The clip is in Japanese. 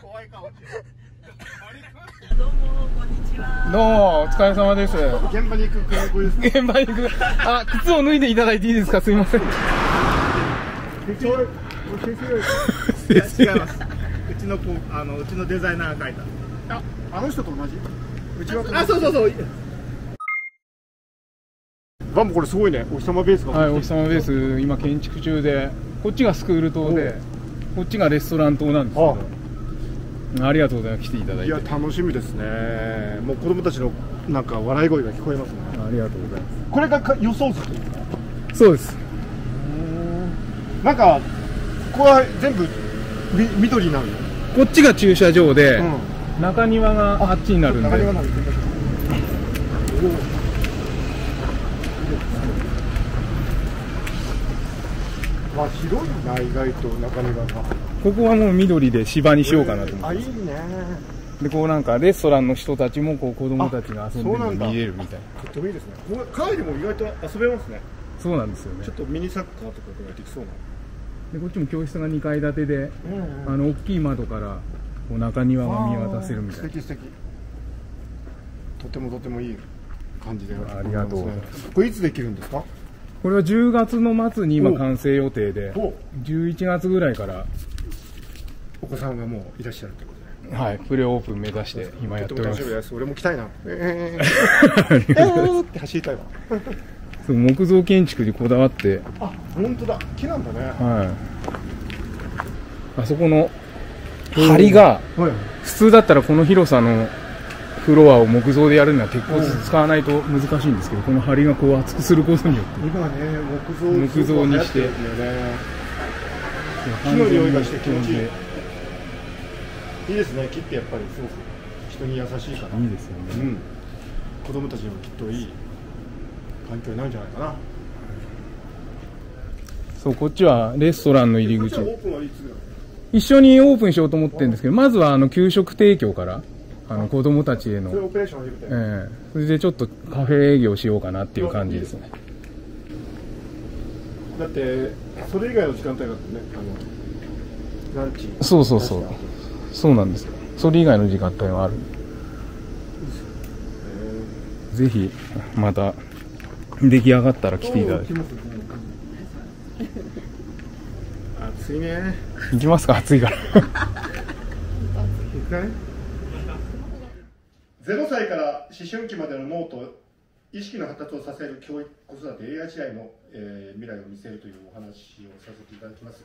怖い顔してどうもこんにちは。どうも、お疲れ様です。現場に行く空港ですね現場に行く。あ、靴を脱いでいただいていいですか？すいません。いや違います。うちの子あのうちのデザイナーが描いた。ああの人と同じ？うちはあそうそうそう。バンボこれすごいね。お日様ベースがはい、お日様ベース、今建築中で、こっちがスクール棟で、こっちがレストラン棟なんですけど、あ。りがとうございます。来ていただいて。いや楽しみですね。もう子供たちのなんか笑い声が聞こえますね。ありがとうございまこれがか予想図というか。す。そうです。なんかここは全部み緑になるの？こっちが駐車場で、うん。中庭があっちになるんで、中庭なんでまあ広いな意外と中庭が。ここはもう緑で芝にしようかなと思って。あいいね。で、こうなんかレストランの人たちもこう子供たちが遊んでるの見れるみたいな。とってもいいですね。ここ帰りも意外と遊べますね。そうなんですよね。ちょっ。とミニサッカーとかができそうな。で、こっちも教室が2階建てで、うんあの大きい窓からこう中庭が見渡せるみたいな。素敵素敵。とてもとてもいい感じで。ありがとうございます。これいつできるんですか？これは10月の末に今完成予定でお。11月ぐらいからお子さんがもういらっしゃるということで。はいプレオープン目指して今やっております。俺も来たいな。えー、えー。って走りたいわ。すそう木造建築にこだわって。あ本当だ。木なんだね。はい。あそこの梁がはい。普通だったらこの広さのフロアを木造でやるには鉄骨使わないと難しいんですけどこの梁がこう厚くすることによって今ね木造木造にして木の匂いがして気持ちいい。いいですね。木ってやっぱりすごく人に優しいから。いいですよね。うん。子供たちにもきっといい環境になるんじゃないかな。そうこっちはレストランの入り口。一緒にオープンしようと思ってるんですけどまずはあの給食提供からあの子供たちへのええそれでちょっとカフェ営業しようかなっていう感じですね。だってそれ以外の時間帯だとねあのランチそうそうそう。そうなんですよ。それ以外の時間帯はある。ぜひ、また、出来上がったら来ていただいて。暑いね行きますか？暑いから。0歳から思春期までの脳と意識の発達をさせる教育子育て AI 時代の、えー未来を見せるというお話をさせていただきます。